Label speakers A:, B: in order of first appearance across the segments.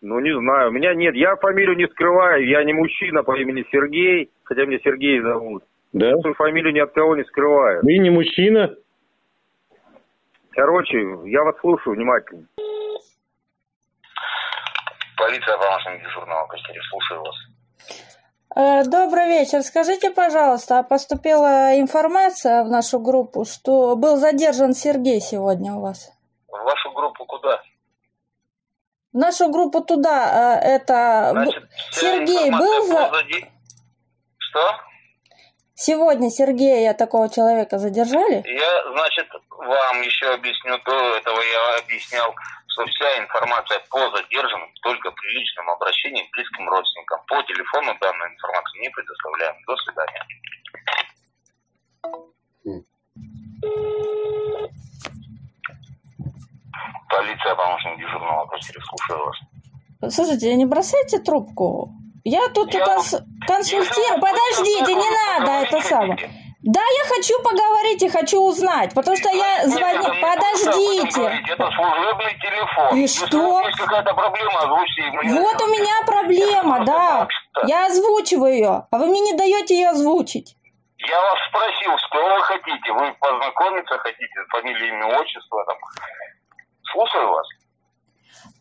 A: Ну, не знаю. У меня нет. Я фамилию не скрываю. Я не мужчина по имени Сергей, хотя меня Сергей зовут.
B: Да?
A: Я свою фамилию ни от кого не скрываю.
B: Вы не мужчина?
A: Короче, я вас слушаю внимательно.
C: Полиция по нашему дежурному костере. Слушаю вас.
D: Э, Добрый вечер. Скажите, пожалуйста, а поступила информация в нашу группу, что был задержан Сергей сегодня у вас?
C: В вашу группу куда?
D: Нашу группу туда, э, это...
C: Значит, вся
D: Сергей был за...
C: Что?
D: Сегодня Сергея такого человека задержали?
C: Я, значит, вам еще объясню, до этого я объяснял, что вся информация по задержанным только при личном обращении к близким родственникам. По телефону данную информацию не предоставляем. До свидания. Полиция помощник дежурного квартиры. Слушаю вас.
D: Слушайте, не бросайте трубку. Я тут
C: Я-
D: конс- консультирую. Подождите, не надо это самое. Да, я хочу поговорить и хочу узнать, потому что я звоню... Подождите.
C: говорить, Это служебный телефон.
D: И
C: Если
D: что?
C: есть какая-то проблема, озвучьте.
D: Вот у меня проблема, да. Я озвучиваю ее, а вы мне не даете ее озвучить.
C: Я вас спросил, что вы хотите. Вы познакомиться хотите, фамилия, имя, отчество там. Слушаю вас.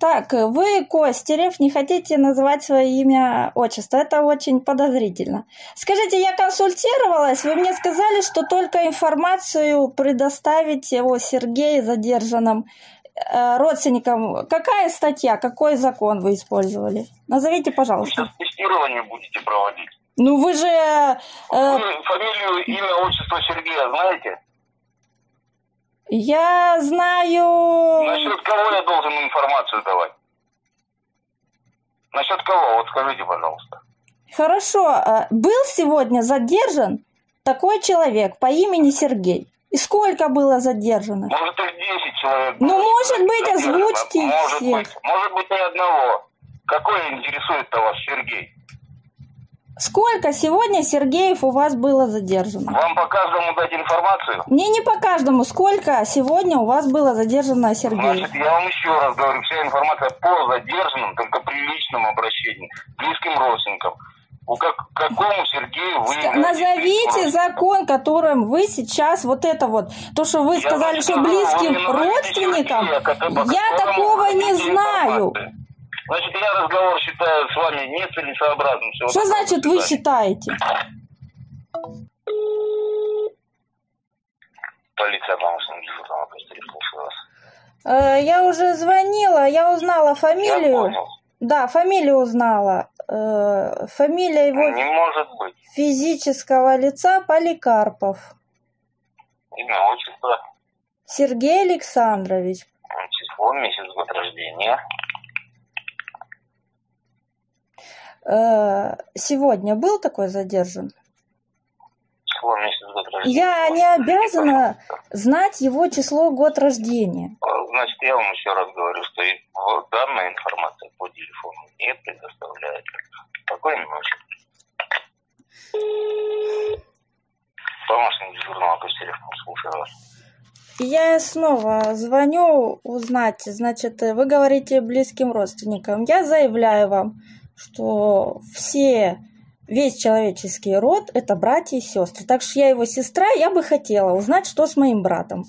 D: Так, вы, Костерев, не хотите называть свое имя, отчество. Это очень подозрительно. Скажите, я консультировалась, вы мне сказали, что только информацию предоставить о Сергее задержанном э, родственникам. Какая статья, какой закон вы использовали? Назовите,
C: Вы
D: пожалуйста.
C: сейчас тестирование будете проводить.
D: Ну вы же... э,
C: Вы фамилию, имя, отчество Сергея знаете?
D: Я знаю...
C: Насчет кого я должен информацию давать? Насчет кого? Вот скажите, пожалуйста.
D: Хорошо, а был сегодня задержан такой человек по имени Сергей. И сколько было задержано?
C: Может, их 10 человек.
D: Ну, может быть,
C: задержано.
D: озвучьте
C: Может
D: всех.
C: быть. Может быть, ни одного. Какой интересует-то вас Сергей?
D: Сколько сегодня Сергеев у вас было задержано?
C: Вам по каждому дать информацию?
D: Мне не по каждому, сколько сегодня у вас было задержано Сергеев?
C: Значит, я вам еще раз говорю, вся информация по задержанным, только при личном обращении, близким родственникам. У как, какому Сергею вы
D: Назовите закон, которым вы сейчас вот это вот, то, что вы
C: Я
D: сказали, что близким родственникам,
C: которому-
D: я такого не знаю.
C: информации. Значит, я разговор считаю с вами нецелесообразным. Всего
D: Что значит вы считаете?
C: Полиция помощник дежурного костере, слушаю вас.
D: Э, Я уже звонила, я узнала
C: Я
D: фамилию.
C: понял.
D: Да, фамилию узнала. Э, Фамилия его
C: Не может быть.
D: физического лица Поликарпов.
C: Имя, отчество,
D: Сергей Александрович.
C: число, месяц, год рождения.
D: Э, Сегодня был такой задержан? Я не обязана знать его число, год рождения.
C: Значит, я вам еще раз говорю, что данная информация по телефону не предоставляется. Спокойной ночи. Помощник дежурного Костерев, слушаю вас.
D: Я снова звоню узнать, значит, вы говорите близким родственникам. Я заявляю вам, что все, весь человеческий род – это братья и сестры. Так что я его сестра, я бы хотела узнать, что с моим братом.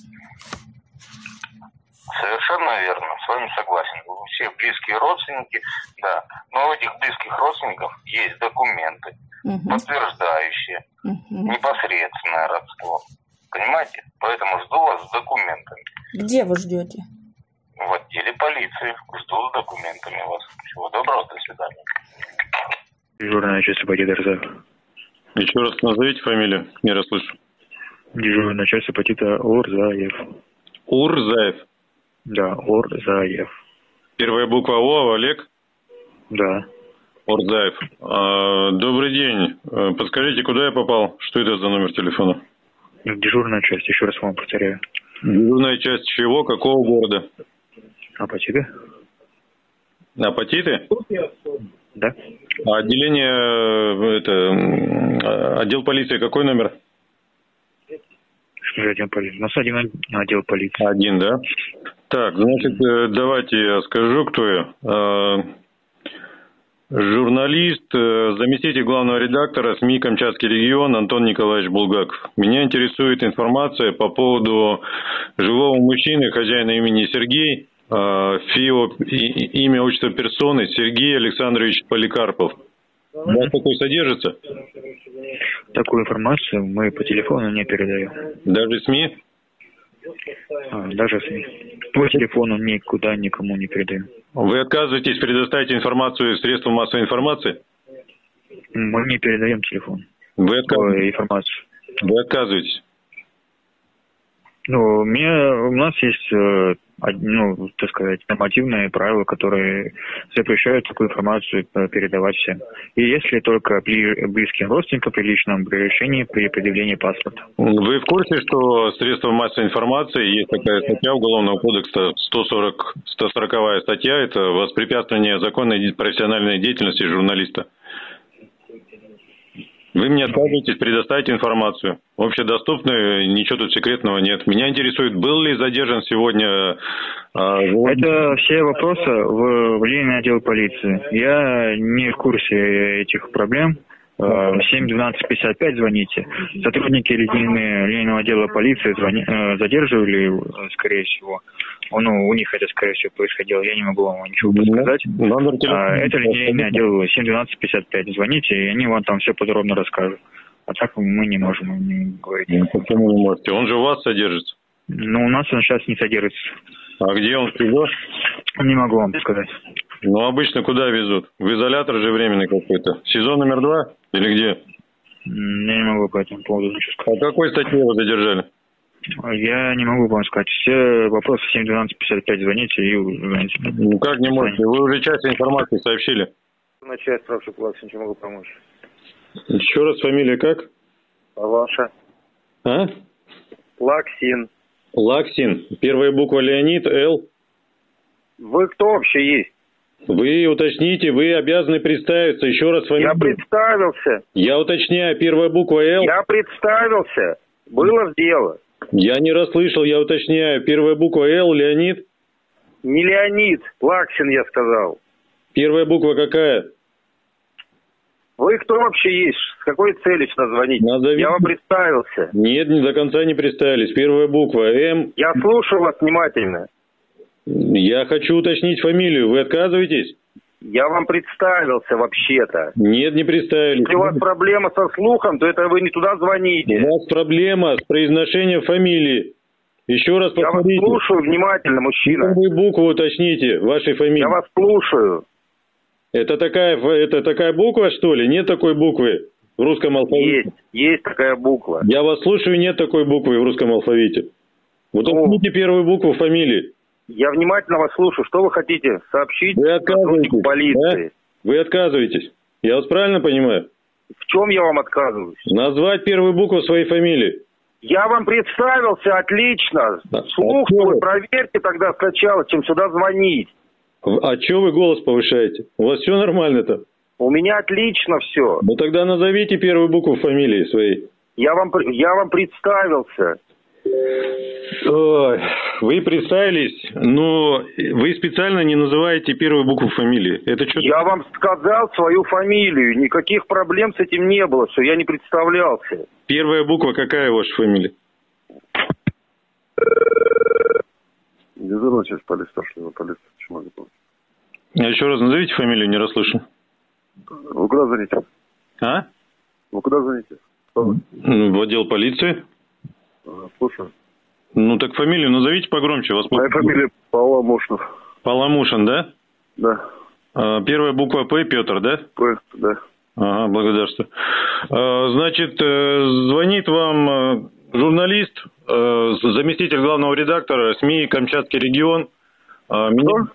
C: Совершенно верно, с вами согласен. Вы все близкие родственники, да. Но у этих близких родственников есть документы,
D: Мгм,
C: подтверждающие
D: мгм.
C: непосредственное родство. Понимаете? Поэтому жду вас с документами.
D: Где вы ждете?
C: В отделе полиции. Жду с документами вас. Всего доброго, до свидания.
A: Дежурное начальство пакета РЗФ.
B: Еще раз назовите фамилию, не расслышу.
A: Дежурное начальство пакета Орзаев.
B: Урзаев.
A: Да, Орзаев.
B: Первая буква О, Олег
A: Да.
B: Урзаев. А, добрый день. А, Подскажите, куда я попал? Что это за номер телефона?
A: Дежурная часть, еще раз вам повторяю.
B: Дежурная часть чего? Какого города?
A: Апатиты?
B: Апатиты?
A: Да.
B: А отделение, э, это, а, отдел полиции какой номер?
A: Же отдел полиции? У нас один отдел полиции.
B: Один, да? Так, значит, э, давайте я скажу, кто я. А, Журналист, э, заместитель главного редактора СМИ «Камчатский регион» Антон Николаевич Булгаков. Меня интересует информация по поводу живого мужчины, хозяина имени Сергей, ФИО, имя, отчество персоны Сергей Александрович Поликарпов. У вас такой содержится?
E: Такую информацию мы по телефону не передаем.
B: Даже СМИ?
E: А, даже СМИ. По телефону никуда никому не передаем.
B: Вы отказываетесь предоставить информацию средствам массовой информации?
E: Мы не передаем телефон.
B: Вы
E: отказываетесь? информацию.
B: Вы отказываетесь?
E: Ну, у меня, у нас есть э, ну, так сказать, нормативные правила, которые запрещают такую информацию передавать всем. И если только близким родственникам при личном превращении при предъявлении паспорта.
B: Вы в курсе, что средства массовой информации, есть такая статья Уголовного кодекса, 140, 140 статья, это воспрепятствование законной профессиональной деятельности журналиста? Вы мне отказываетесь предоставить информацию. Общедоступную, ничего тут секретного нет. Меня интересует, был ли задержан сегодня...
E: А, Это все вопросы в, в линии отдела полиции. Я не в курсе этих проблем. 7-12-55 э, звоните. Сотрудники линейного отдела полиции звони, э, задерживали, скорее всего. Ну, у них это, скорее всего, происходило. Я не могу вам ничего ну, подсказать. А, это линейный отдел 7-12-55. Звоните, и они вам там все подробно расскажут. А так мы не можем не говорить. Ну,
B: почему не можете? Он же у вас содержится.
E: Ну, у нас он сейчас не содержится.
B: А где он везет?
E: Не могу вам сказать.
B: Ну, обычно куда везут? В изолятор же временный какой-то. Сезон номер два? Или где?
E: Я не могу по этому поводу ничего
B: сказать. По какой статье его задержали?
E: Я не могу вам сказать. Все вопросы 712-55 звоните и узнаете.
B: Ну как не можете? Вы уже часть информации сообщили.
A: На часть спрашиваю, Плаксин, чем могу помочь?
B: Еще раз фамилия как?
A: А ваша?
B: А?
A: Лаксин.
B: Лаксин. Первая буква Леонид, Л.
A: Вы кто вообще есть?
B: Вы уточните, вы обязаны представиться. Еще раз
A: фамилию. Я представился.
B: Я уточняю, первая буква Л.
A: Я представился. Было дело.
B: Я не расслышал, я уточняю. Первая буква Л, Леонид?
A: Не Леонид, Лаксин я сказал.
B: Первая буква какая?
A: Вы кто вообще есть? С какой целью сюда звонить? Назовите. Я вам представился.
B: Нет, не до конца не представились. Первая буква М.
A: Я слушаю вас внимательно.
B: Я хочу уточнить фамилию. Вы отказываетесь?
A: Я вам представился вообще-то.
B: Нет, не представились.
A: Если у вас проблема со слухом, то это вы не туда звоните.
B: У вас проблема с произношением фамилии. Еще раз
A: повторите. Я вас слушаю внимательно, мужчина.
B: Вы букву уточните вашей фамилии.
A: Я вас слушаю.
B: Это такая, это такая буква, что ли? Нет такой буквы в русском алфавите?
A: Есть, есть такая буква.
B: Я вас слушаю, нет такой буквы в русском алфавите. Вот ну, первую букву фамилии.
A: Я внимательно вас слушаю. Что вы хотите сообщить
B: вы отказываетесь,
A: полиции? Да?
B: Вы отказываетесь. Я вас правильно понимаю?
A: В чем я вам отказываюсь?
B: Назвать первую букву своей фамилии.
A: Я вам представился отлично. Да. Слух а вы проверьте тогда сначала, чем сюда звонить.
B: А что вы голос повышаете? У вас все нормально-то?
A: У меня отлично все.
B: Ну тогда назовите первую букву фамилии своей.
A: Я вам, я вам представился.
B: Ой, вы представились, но вы специально не называете первую букву фамилии. Это что?
A: Я вам сказал свою фамилию. Никаких проблем с этим не было, что я не представлялся.
B: Первая буква какая ваша фамилия?
F: Дежурный часть полиции, старшего полиции. Почему
B: А еще раз назовите фамилию, не расслышал.
F: Вы куда звоните?
B: А?
F: Вы куда звоните?
B: Ну, в отдел полиции.
F: Слушаю.
B: Ну так фамилию назовите погромче. Вас
F: Моя фамилия Паламушин.
B: Паламушин, да?
F: Да.
B: А, первая буква П, Петр, да?
F: П, да.
B: Ага, благодарствую. А, значит, э, звонит вам э, журналист, э, заместитель главного редактора СМИ «Камчатский регион».
F: А, Меня...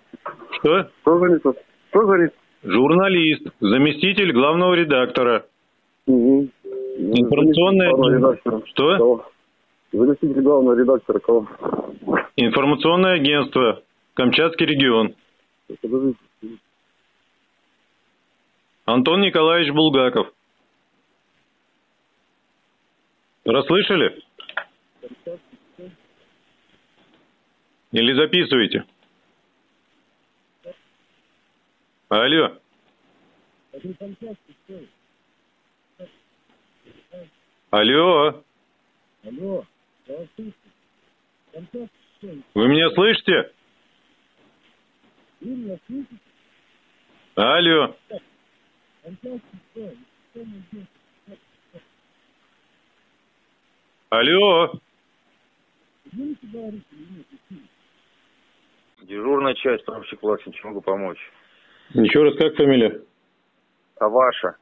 B: Что?
F: Кто звонит? Кто звонит?
B: Журналист, заместитель главного редактора.
F: Угу.
B: Информационное... Что? Кого?
F: Заместитель главного редактора кого?
B: Информационное агентство. Камчатский регион. Подождите. Антон Николаевич Булгаков. Расслышали? Или записываете? Алло. Алло. Вы меня слышите? Алло. Алло.
A: Дежурная часть, поручик Лаксин, чем могу помочь?
B: Еще раз, как фамилия?
A: А ваша?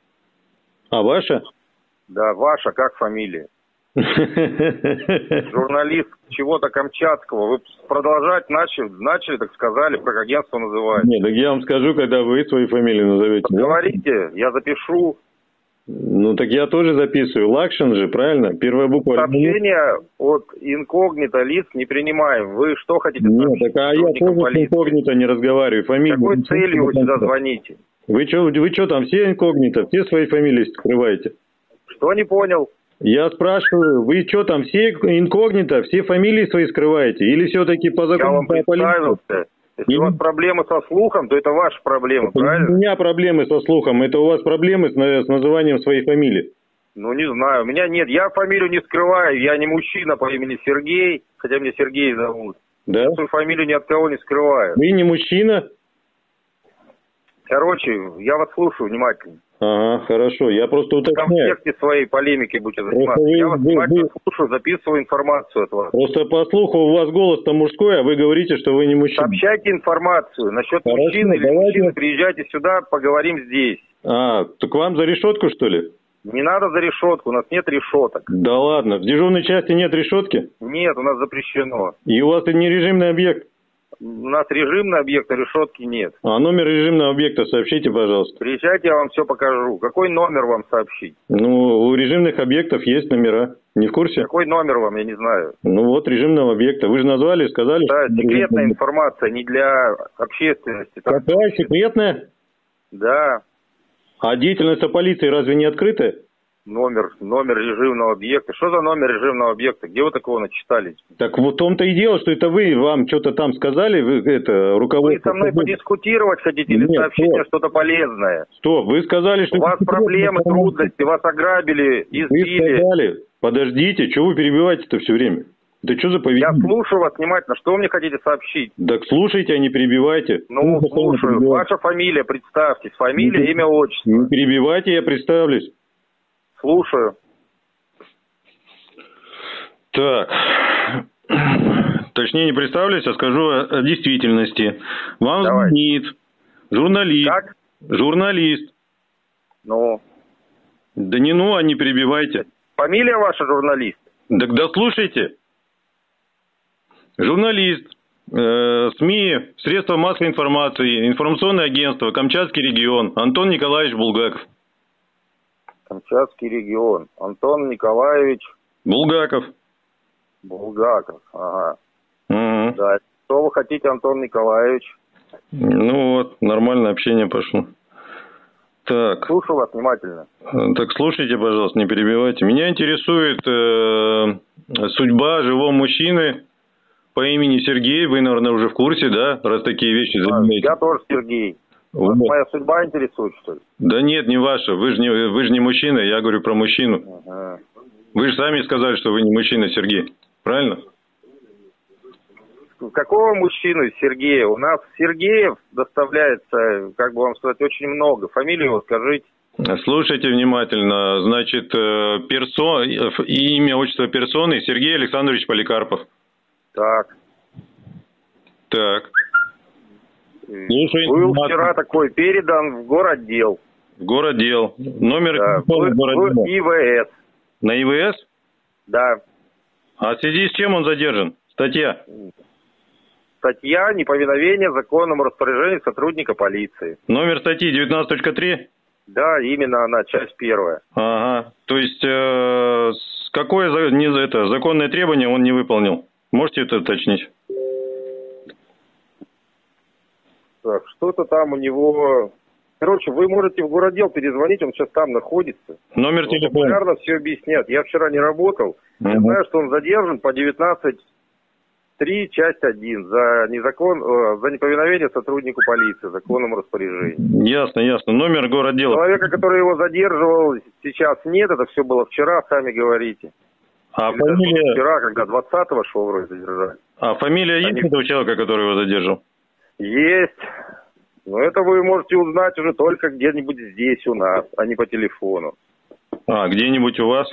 B: А ваша?
A: Да, ваша, как фамилия? Журналист чего-то Камчатского. Вы продолжать начали, начали, так сказали, как агентство называется.
B: Нет, так я вам скажу, когда вы свою фамилию назовете.
A: Говорите, я запишу.
B: Ну так я тоже записываю. Лакшин же, правильно? Первая буква.
A: Сообщения от инкогнито лиц не принимаем. Вы что хотите
B: Нет, так а я тоже с
A: полиции?
B: инкогнито не разговариваю. Фамилию.
A: Какой целью вы сюда звоните?
B: Вы что, вы что там, все инкогнито, все свои фамилии скрываете?
A: Что не понял?
B: Я спрашиваю, вы что там, все инкогнито, все фамилии свои скрываете? Или все-таки по
A: Я
B: закону
A: вам
B: про полицию?
A: представился. Если у вас проблемы со слухом, то это ваши проблемы,
B: не У
A: правильно?
B: меня проблемы со слухом, это у вас проблемы с, с называнием своей фамилии.
A: Ну, не знаю. У меня нет. Я фамилию не скрываю. Я не мужчина по имени Сергей, хотя меня Сергей зовут.
B: Да?
A: Я свою фамилию ни от кого не скрываю.
B: Вы не мужчина?
A: Короче, я вас слушаю внимательно.
B: Ага, хорошо, я просто
A: В
B: уточняю.
A: контексте своей полемики будете заниматься.
B: вы-
A: я вас
B: вы-
A: внимательно
B: вы-
A: слушаю, записываю информацию от вас.
B: Просто по слуху у вас голос-то мужской, а вы говорите, что вы не мужчина.
A: Сообщайте информацию. Насчет
B: Хорошо,
A: мужчины или
B: давайте.
A: мужчины, приезжайте сюда, поговорим здесь.
B: А, так вам за решетку, что ли?
A: Не надо за решетку, у нас нет решеток.
B: Да ладно, в дежурной части нет решетки?
A: Нет, у нас запрещено.
B: И у вас это не режимный объект?
A: У нас режимный объект, а решетки нет.
B: А номер режимного объекта сообщите, пожалуйста.
A: Приезжайте, я вам все покажу. Какой номер вам сообщить?
B: Ну, у режимных объектов есть номера. Не в курсе?
A: Какой номер вам, я не знаю.
B: Ну вот, режимного объекта. Вы же назвали, сказали.
A: Да, секретная информация, не для общественности.
B: Какая секретная?
A: Да,
B: А деятельность полиции разве не открытая?
A: Номер, номер режимного объекта. Что за номер режимного объекта? Где вы такого начитались?
B: Так вот в том-то и дело, что это вы, вам что-то там сказали, вы, это,
A: Вы
B: руководство...
A: со мной подискутировать хотите или
B: Нет,
A: сообщить мне что-то полезное?
B: Стоп, вы сказали, что...
A: У вас проблемы, трудности, вас ограбили,
B: Вы
A: избили.
B: сказали, подождите, что вы перебиваете-то все время? Это что за
A: Я
B: поведение?
A: слушаю вас внимательно. Что вы мне хотите сообщить?
B: Так слушайте, а не перебивайте.
A: Ну,
B: Вы
A: слушаю. Ваша фамилия, представьтесь. Фамилия, имя, отчество.
B: Не перебивайте, я представлюсь.
A: Слушаю.
B: Так. Точнее, не представлюсь, а скажу о, действительности. Вам
A: Давай.
B: звонит журналист.
A: Как?
B: Журналист.
A: Ну,
B: Да не ну, а не перебивайте.
A: фамилия ваша журналист?
B: Так дослушайте. Журналист, э, СМИ, средства массовой информации, информационное агентство, Камчатский регион, Антон Николаевич Булгаков.
A: Камчатский регион. Антон Николаевич
B: Булгаков.
A: Булгаков. Ага.
B: Мгм.
A: Да. Что вы хотите, Антон Николаевич?
B: Ну вот, нормальное общение пошло. Так,
A: Слушаю вас внимательно.
B: так слушайте, пожалуйста, не перебивайте. Меня интересует э, судьба живого мужчины по имени Сергей. Вы, наверное, уже в курсе, да, раз такие вещи
A: А,
B: занимаете.
A: Я тоже Сергей. Вас
B: Вот.
A: моя судьба интересует, что ли?
B: Да нет, не ваша. Вы же не, вы же не мужчина, я говорю про мужчину.
A: Ага.
B: Вы же сами сказали, что вы не мужчина, Сергей. Правильно?
A: Какого мужчины Сергея? У нас Сергеев доставляется, как бы вам сказать, очень много. Фамилию его скажите.
B: Слушайте внимательно. Значит, э, персо... имя, отчество персоны Сергей Александрович Поликарпов.
A: Так.
B: Так. Слушай,
A: Был
B: внимательно.
A: вчера такой передан в городдел.
B: В городдел. Номер
A: Да, в, в
B: городдела.
A: ИВС.
B: На ИВС?
A: Да.
B: А в связи с чем он задержан? Статья.
A: Статья «Неповиновение законному распоряжению сотрудника полиции».
B: Номер статьи 19.3?
A: Да, именно она, часть первая.
B: Ага. То есть, э, какое не, это, законное требование он не выполнил? Можете это уточнить?
A: Так, что-то там у него... Короче, вы можете в городдел перезвонить, он сейчас там находится.
B: Номер
A: Он
B: телефона.
A: популярно все объяснят. Я вчера не работал. Я
B: Мгм.
A: знаю, что он задержан по 19 3, часть 1, за, незакон, э, за неповиновение сотруднику полиции, законному распоряжению.
B: Ясно, ясно. Номер город дела.
A: Человека, который его задерживал, сейчас нет, это все было вчера, сами говорите.
B: А
A: Или
B: фамилия,
A: Вчера, когда 20-го шел вроде задержали.
B: а фамилия есть
A: Они-
B: этого человека, который его задержал?
A: Есть. Но это вы можете узнать уже только где-нибудь здесь у нас, а не по телефону.
B: А, где-нибудь у вас?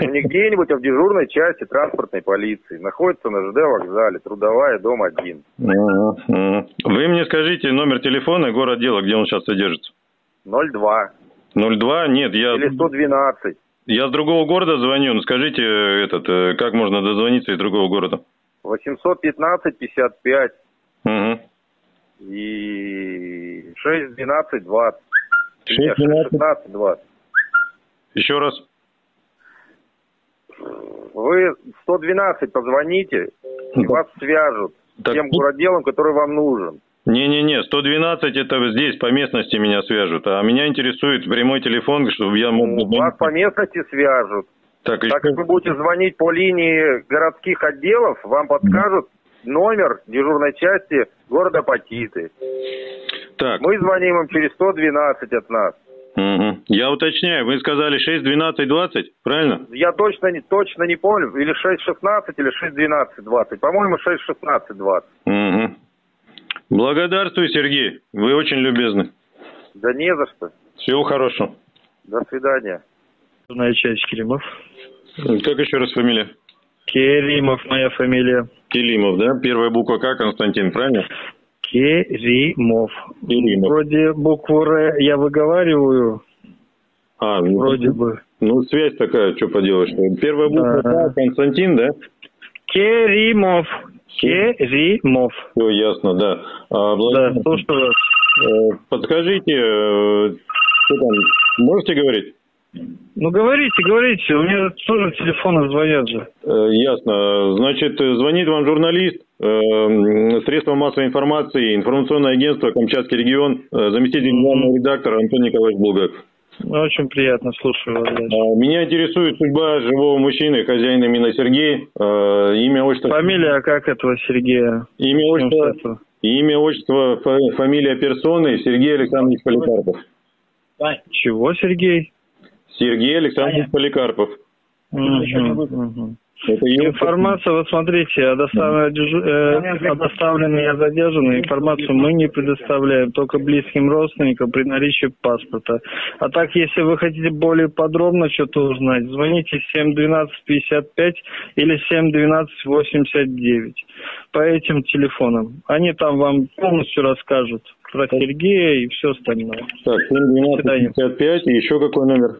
A: Ну, не где-нибудь, а в дежурной части транспортной полиции. Находится на ЖД вокзале, трудовая, дом 1.
B: Мгм, мгм. Вы мне скажите номер телефона, город дела, где он сейчас содержится?
A: 02
B: 02? Нет, я,
A: или 112.
B: я с другого города звоню. Ну, Скажите, э, этот, э, как можно дозвониться из другого города?
A: 815 55
B: Угу.
A: И 6 12 20.
B: 6,
A: Нет,
B: 12.
A: 16 20.
B: Еще раз.
A: Вы 112 позвоните, и
B: Ну,
A: вас свяжут с
B: так-
A: тем городделом, который вам нужен.
B: Не-не-не, 112 это здесь, по местности меня свяжут. А меня интересует прямой телефон, чтобы я мог...
A: Ну, Вас по местности свяжут.
B: Так,
A: Так как
B: еще-
A: вы будете звонить по линии городских отделов, вам подскажут номер дежурной части города Патиты.
B: так.
A: Мы звоним им через 112 от нас.
B: Мгм. Я уточняю, вы сказали 6, 12, 20, правильно?
A: Я точно не, точно не помню, или 6.16, или 6.12, 20. По-моему, 6.16, 20.
B: Мгм. Благодарствую, Сергей. Вы очень любезны.
A: Да не за что.
B: Всего хорошего.
A: До свидания.
G: Дежурная часть Керимов.
B: Как еще раз фамилия?
G: Керимов моя фамилия.
B: Келимов, да? Первая буква К, Константин, правильно?
G: Керимов.
B: Керимов.
G: Вроде букву Р я выговариваю,
B: А, ну,
G: вроде бы.
B: ну связь такая, что поделаешь. Первая буква
G: Да.
B: К, Константин, да?
G: Керимов. Керимов.
B: Все ясно, да. А,
G: Да,
B: благодарю.
G: слушаю вас.
B: Э, Подскажите, э, что там, можете говорить?
G: Ну говорите, говорите, у меня тоже телефоны звонят же.
B: Э, Ясно. Значит, э, звонит вам журналист, э, средства массовой информации, информационное агентство «Камчатский регион», э, заместитель главного редактора Антон Николаевич Булгаков.
G: Ну, Очень приятно, слушаю вас. дальше.
B: А, Меня интересует судьба живого мужчины, хозяина именно Сергей. Э, Имя, отчество...
G: Фамилия как этого Сергея?
B: Имя, отчество, имя, отчество, фа- фамилия персоны Сергей Александрович Поликарпов.
G: Чего, Сергей?
B: Сергей Александрович Поликарпов.
G: Мгм, мгм.
B: Это его-
G: Информация, вот смотрите, о дежу- э, о доставленной и задержанной информацию мы не предоставляем, только близким родственникам при наличии паспорта. А так, если вы хотите более подробно что-то узнать, звоните 712-55 или 712-89 по этим телефонам. Они там вам полностью расскажут про Сергея и все остальное.
B: Так, 71255 и еще какой номер?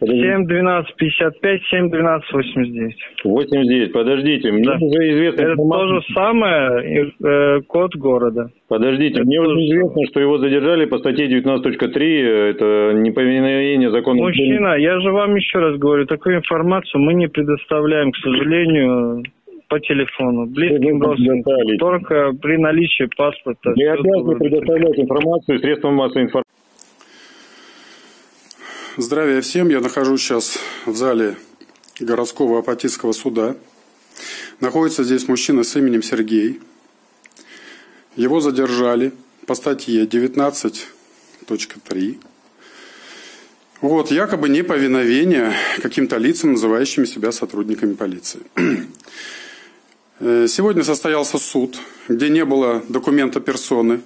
B: Подождите.
G: 712-55, 712-89.
B: 89. Подождите, мне
G: Да.
B: уже известно.
G: Это то
B: информация-
G: же самое, э, код города.
B: Подождите,
G: это
B: мне
G: то
B: уже
G: же
B: известно, что его задержали по статье 19.3. э, Это неповиновение закона.
G: Мужчина, я же вам еще раз говорю, такую информацию мы не предоставляем, к сожалению, по телефону, близким родственникам, только при наличии паспорта. Всё
B: обязаны предоставлять информацию средствам массовой информации.
H: Здравия всем. Я нахожусь сейчас в зале городского апатитского суда. Находится здесь мужчина с именем Сергей. Его задержали по статье 19.3. Вот, якобы неповиновение каким-то лицам, называющим себя сотрудниками полиции. Э, Сегодня состоялся суд, где не было документа персоны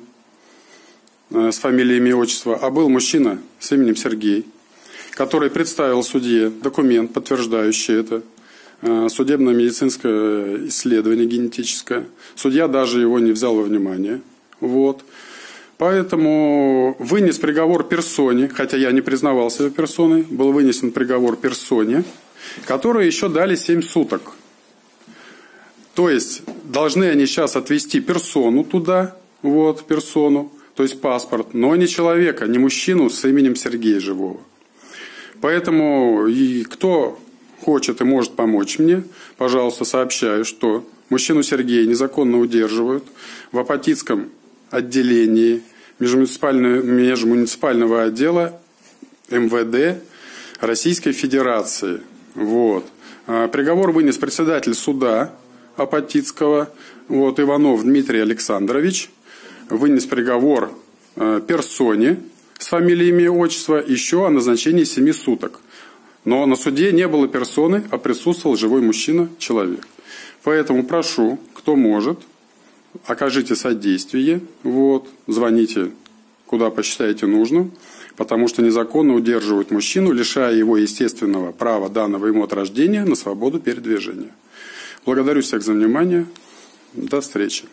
H: э, с фамилией, имя отчество, а был мужчина с именем Сергей, который представил судье документ, подтверждающий это, э, судебно-медицинское исследование генетическое. Судья даже его не взял во внимание. Вот. Поэтому вынес приговор персоне, хотя я не признавал себя персоной, был вынесен приговор персоне, которые еще дали 7 суток. То есть должны они сейчас отвезти персону туда, вот, персону, то есть паспорт, но не человека, не мужчину с именем Сергея Живого. Поэтому и кто хочет и может помочь мне, пожалуйста, сообщаю, что мужчину Сергея незаконно удерживают в Апатитском отделении межмуниципального, межмуниципального отдела МВД Российской Федерации. Вот. А, Приговор вынес председатель суда Апатитского, вот, Иванов Дмитрий Александрович, вынес приговор э, персоне с фамилией, имя, отчество еще о назначении 7 суток. Но на суде не было персоны, а присутствовал живой мужчина, человек. Поэтому прошу, кто может, окажите содействие, вот, звоните, куда посчитаете нужным, потому что незаконно удерживают мужчину, лишая его естественного права данного ему от рождения на свободу передвижения. Благодарю всех за внимание. До встречи.